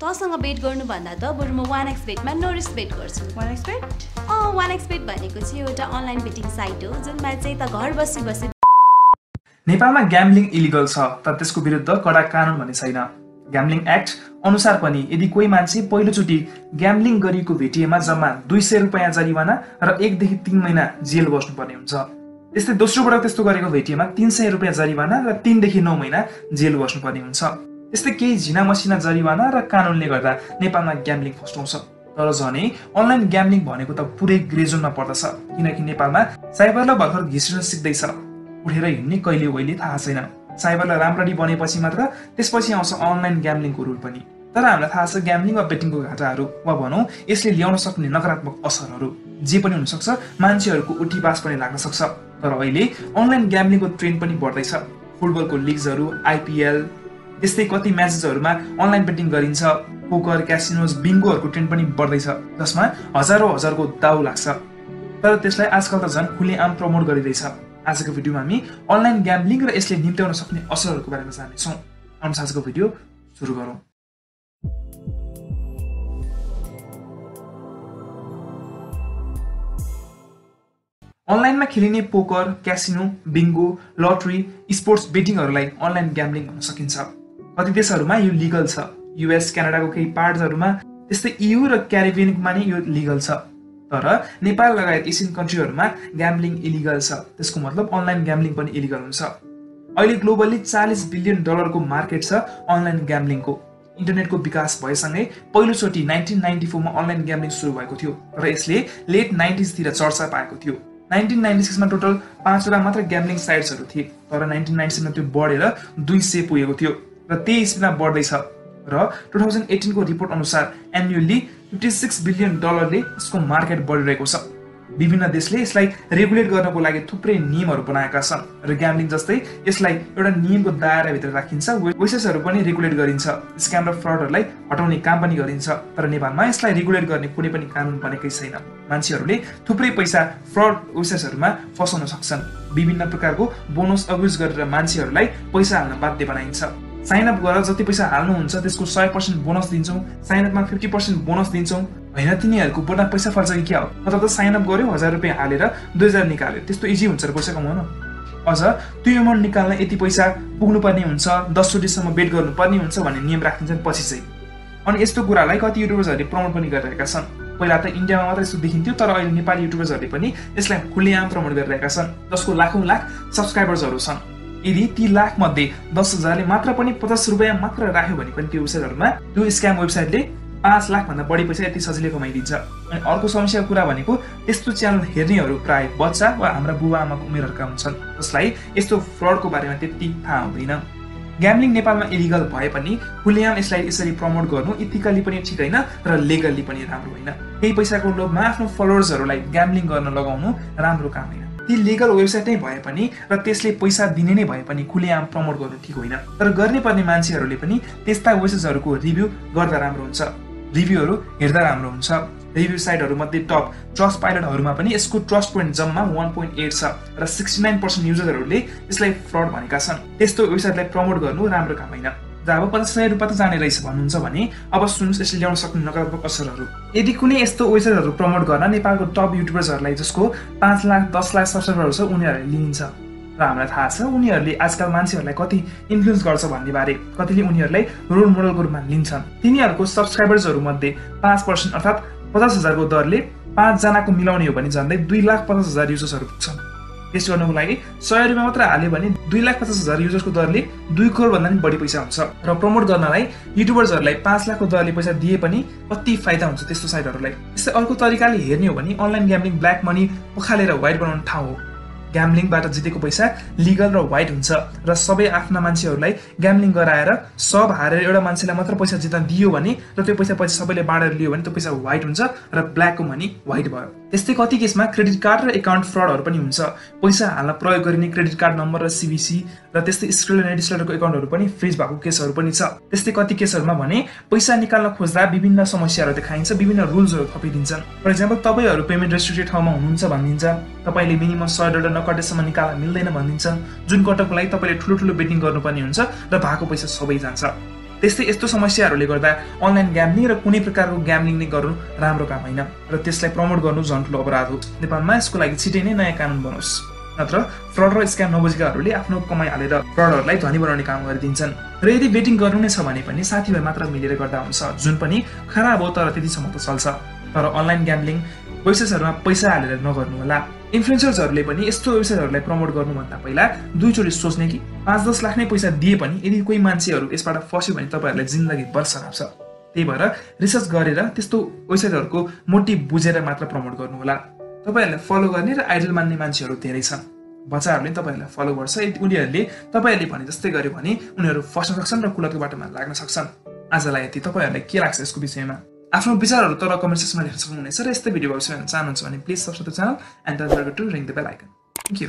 तँसँग बेट गर्नुभन्दा त बरु म वान एक्स बेटमा नो रिस्क बेट गर्छु वान एक्सपेक्ट अँ वान एक्स बेट भनेको चाहिँ एउटा अनलाइन बेटिङ साइट हो जुनमा चाहिँ त घर बसी बसी नेपालमा ग्याम्लिङ इलिगल छ तर त्यसको विरुद्ध कडा कानुन भन्ने छैन। ग्याम्लिङ एक्ट अनुसार पनि यदि कोही मान्छे पहिलोचोटि ग्याम्लिङ गरिएको भेटिएमा जम्मा दुई सय रुपियाँ जरिवाना र एकदेखि तिन महिना जेल बस्नुपर्ने हुन्छ। त्यस्तै दोस्रो पटक त्यस्तो गरेको भेटिएमा तिन सय रुपियाँ जरिवाना र तिनदेखि नौ महिना जेल बस्नुपर्ने हुन्छ। त्यस्तै केही झिना मसिना जरिवाना र कानुनले गर्दा नेपालमा ग्याम्लिङ फस्टाउँछ तर झनै अनलाइन ग्याम्लिङ भनेको त पुरै ग्रेजोनमा पर्दछ किनकि नेपालमा साइबरलाई भर्खर घिस्रिन सिक्दैछ। उठेर हिँड्ने कहिले कहिले थाहा छैन। साइबरलाई राम्ररी बनेपछि मात्र त्यसपछि आउँछ अनलाइन ग्याम्लिङको रुल पनि। तर हामीलाई थाहा छ ग्याम्लिङ वा बेटिङको घाटाहरू वा भनौँ यसले ल्याउन सक्ने नकारात्मक असरहरू। जे पनि हुनसक्छ मान्छेहरूको उठीपास पनि लाग्न सक्छ। तर अहिले अनलाइन ग्याम्लिङको ट्रेन्ड पनि बढ्दैछ। फुटबलको लिग्सहरू आइपिएल त्यस्तै कति म्याचेसहरूमा अनलाइन बेटिङ गरिन्छ। पोकर क्यासिनोज बिङ्गोहरूको ट्रेन्ड पनि बढ्दैछ जसमा हजारौँ हजारको दाउ लाग्छ। तर त्यसलाई आजकल त झन् खुलेआम प्रमोट गरिँदैछ। आजको भिडियोमा हामी अनलाइन ग्याम्लिङ र यसले निम्त्याउन सक्ने असरहरूको बारेमा जानेछौँ आउनुहोस् आजको भिडियो सुरु गरौँ। अनलाइनमा खेलिने poker casino bingo lottery sports बेटिङहरूलाई online gambling भन्न सकिन्छ। कति देशहरूमा यो लिगल छ। युएस क्यानाडाको केही पार्ट्सहरूमा त्यस्तै इयु र क्यारिबियनमा नै यो लिगल छ। तर नेपाल लगायत एसियन कन्ट्रीहरूमा ग्याम्लिङ इलिगल छ। त्यसको मतलब अनलाइन ग्याम्लिङ पनि इलिगल हुन्छ। अहिले ग्लोबल्ली चालिस बिलियन डलरको मार्केट छ अनलाइन ग्याम्लिङको इन्टरनेटको विकास भएसँगै पहिलोचोटि नाइन्टिन नाइन्टी फोरमा अनलाइन ग्याम्लिङ सुरु भएको थियो र यसले लेट नाइन्टिजतिर चर्चा पाएको थियो। नाइन्टिन नाइन्टी सिक्समा टोटल पाँचवटा मात्र ग्याम्लिङ साइट्सहरू थिए तर नाइन्टिन नाइन्टी सिक्समा त्यो बढेर दुई सय पुगेको थियो। र स्पिडमा बढ्दैछ र टु थाउजन्ड एटिनको रिपोर्ट अनुसार एन्युअली फिफ्टी सिक्स बिलियन डलरले यसको मार्केट बढिरहेको छ। विभिन्न देशले यसलाई रेगुलेट गर्नको लागि थुप्रै नियमहरू बनाएका छन् र ग्याम्लिङ जस्तै यसलाई एउटा नियमको दायराभित्र राखिन्छ वेसेसहरू पनि रेगुलेट गरिन्छ। स्क्याम र फ्रडहरूलाई हटाउने काम पनि गरिन्छ तर नेपालमा यसलाई रेगुलेट गर्ने कुनै पनि कानुन बनेकै छैन। मान्छेहरूले थुप्रै पैसा फ्रड वेसेसहरूमा फसाउन सक्छन्। विभिन्न प्रकारको बोनस अब्युज गरेर मान्छेहरूलाई पैसा हाल्न बाध्य बनाइन्छ। साइन अप गरेर जति पैसा हाल्नुहुन्छ त्यसको सय पर्सेन्ट बोनस दिन्छौँ। साइन अपमा फिफ्टी पर्सेन्ट बोनस दिन्छौँ। होइन तिनीहरूको बोर्डमा पैसा फर्छ कि क्या हो? मतलब त साइन अप गऱ्यो हजार रुपियाँ हालेर दुई हजार निकाल्यो। त्यस्तो इजी हुन्छ र पैसा कमाउनु? अझ त्यो एमाउन्ट निकाल्न यति पैसा पुग्नुपर्ने हुन्छ दसचोटिसम्म बेट गर्नुपर्ने हुन्छ भन्ने नियम राखिदिन्छन् पछि चाहिँ। अनि यस्तो कुरालाई कति युट्युबर्सहरूले प्रमोट पनि गरिरहेका छन्। पहिला त इन्डियामा मात्र यस्तो देखिन्थ्यो तर अहिले नेपाली युट्युबर्सहरूले पनि यसलाई खुलेआम प्रमोट गरिरहेका छन्। जसको लाखौँ लाख सब्सक्राइबर्सहरू छन्। यदि ती लाख मध्ये दस हजारले मात्र पनि पचास रुपियाँ मात्र राख्यो भने पनि त्यो वेबसाइटहरूमा त्यो स्क्याम वेबसाइटले पाँच लाखभन्दा बढी पैसा यति सजिलै कमाइदिन्छ। अनि अर्को समस्याको कुरा भनेको त्यस्तो च्यानल हेर्नेहरू प्राय बच्चा वा हाम्रा बुबा आमाको उमेरहरूका हुन्छन्। जसलाई यस्तो फ्रडको बारेमा त्यति थाहा हुँदैन। ग्याम्लिङ नेपालमा इलिगल भए पनि खुलेआम यसलाई यसरी प्रमोट गर्नु इथिकली पनि ठिक होइन र लिगल्ली पनि राम्रो होइन। केही पैसाको लोभमा आफ्नो फलोवर्सहरूलाई ग्याम्लिङ गर्न लगाउनु राम्रो काम होइन। ती लिगल वेबसाइट नै भए पनि र त्यसले पैसा दिने नै भए पनि खुलेआम प्रमोट गर्नु ठिक होइन। तर गर्ने पर्ने मान्छेहरूले पनि त्यस्ता वेबसाइट्सहरूको रिभ्यू गर्दा राम्रो हुन्छ। रिभ्यूहरू हेर्दा राम्रो हुन्छ। रिभ्यू साइटहरूमध्ये टप ट्रस्ट पाइलटहरूमा पनि यसको ट्रस्ट पोइन्ट जम्मा वान पोइन्ट एट छ र सिक्सटी नाइन पर्सेन्ट युजरहरूले यसलाई फ्रड भनेका छन्। त्यस्तो वेबसाइटलाई प्रमोट गर्नु राम्रो काम होइन। अब पचास सय रुपियाँ त जाने रहेछ भन्नुहुन्छ भने अब सुन्नुहोस् यसले ल्याउन सक्ने नकारात्मक असरहरू यदि कुनै यस्तो वेबसाइटहरू प्रमोट गर्न नेपालको टप युट्युबर्सहरूलाई जसको पाँच लाख दस लाख सब्सक्राइबरहरू छ उनीहरूले लिइन्छ र हामीलाई थाहा छ उनीहरूले आजकल मान्छेहरूलाई कति इन्फ्लुएन्स गर्छ भन्ने बारे। कतिले उनीहरूलाई रोल मोडलको रूपमा लिन्छन्। तिनीहरूको सब्सक्राइबर्सहरू मध्ये पाँच पर्सेन्ट अर्थात् पचास हजारको दरले पाँचजनाको मिलाउने हो भने झन्डै दुई लाख पचास हजार युजर्सहरू पुग्छन्। त्यस गर्नुको लागि सय रुपियाँ मात्र हाल्यो भने दुई लाख पचास हजार युजर्सको दरले दुई करोडभन्दा पनि बढी पैसा हुन्छ र प्रमोट गर्नलाई युट्युबर्सहरूलाई पाँच लाखको दरले पैसा दिए पनि कति फाइदा हुन्छ त्यस्तो साइटहरूलाई। त्यस्तै अर्को तरिकाले हेर्ने हो भने अनलाइन ग्याम्लिङ ब्ल्याक मनी पखालेर व्हाइट बनाउने ठाउँ हो। ग्याम्लिङबाट जितेको पैसा लिगल र व्हाइट हुन्छ र सबै आफ्ना मान्छेहरूलाई ग्याम्लिङ गराएर सब हारेर एउटा मान्छेलाई मात्र पैसा जित्न दियो भने र त्यो पैसा पछि सबैले बाँडेर लियो भने त्यो पैसा व्हाइट हुन्छ र ब्ल्याकको मनी व्हाइट भयो। त्यस्तै कति केसमा क्रेडिट कार्ड र एकाउन्ट फ्रडहरू पनि हुन्छ। पैसा हाल्न प्रयोग गरिने क्रेडिट कार्ड नम्बर र सिबिसी र त्यस्तै स्क्रिल नेडिस्टरको एकाउन्टहरू पनि फ्रिज भएको केसहरू पनि छ। त्यस्तै कति केसहरूमा भने पैसा निकाल्न खोज्दा विभिन्न समस्याहरू देखाइन्छ विभिन्न रुल्सहरू थपिदिन्छन्। फर इक्जाम्पल तपाईँहरू पेमेन्ट रेस्ट्रिक्टेड ठाउँमा हुनुहुन्छ भनिदिन्छ तपाईँले मिनिमम सय डलर नकटेसम्म निकाल्न मिल्दैन भनिदिन्छ जुन कटकको लागि तपाईँले ठुलो ठुलो बेटिङ गर्नुपर्ने हुन्छ र भएको पैसा सबै जान्छ। त्यस्तै यस्तो समस्याहरूले गर्दा अनलाइन ग्याम्लिङ र कुनै प्रकारको ग्याम्लिङ नै गर्नु राम्रो काम होइन र त्यसलाई प्रमोट गर्नु झन् ठुलो अपराध हो। नेपालमा यसको लागि छिटै नै नयाँ कानुन बनोस्। नत्र फ्रड र स्क्याम नबुझेकाहरूले आफ्नो कमाइ हालेर फ्रडहरूलाई धनी बनाउने काम गरिदिन्छन्। र यदि बेटिङ गर्नु नै छ भने पनि साथीभाइ मात्र मिलेर गर्दा हुन्छ। जुन पनि खराब हो तर त्यतिसम्म त चल्छ। तर अनलाइन ग्याम्लिङ वेबसाइट्सहरूमा पैसा हालेर नगर्नु होला इन्फ्लुएन्सर्सहरूले पनि यस्तो वेबसाइटहरूलाई प्रमोट गर्नुभन्दा पहिला दुईचोटि सोच्ने कि पाँच दस लाख नै पैसा दिए पनि यदि कोही मान्छेहरू यसबाट फस्यो भने तपाईँहरूलाई जिन्दगीभर सराप छ त्यही भएर रिसर्च गरेर त्यस्तो वेबसाइटहरूको मोटिभ बुझेर मात्र प्रमोट गर्नु होला तपाईँहरूलाई फलो गर्ने र आइडल मान्ने मान्छेहरू धेरै छन्। बच्चाहरूले तपाईँहरूलाई फलो गर्छ। यदि उनीहरूले तपाईँहरूले भने जस्तै गर्यो भने उनीहरू फस्न सक्छन् र कुलतको बाटोमा लाग्न सक्छन्। आजलाई यति। तपाईँहरूलाई के लाग्छ यसको विषयमा? आफ्नो विचारहरू तर कमेन्ट सेक्सनमा लेख्न सक्नुहुनेछ र यस्तै भिडियो भविष्यमा चाहनुहुन्छ भने please subscribe the channel and to ring the bell icon thank you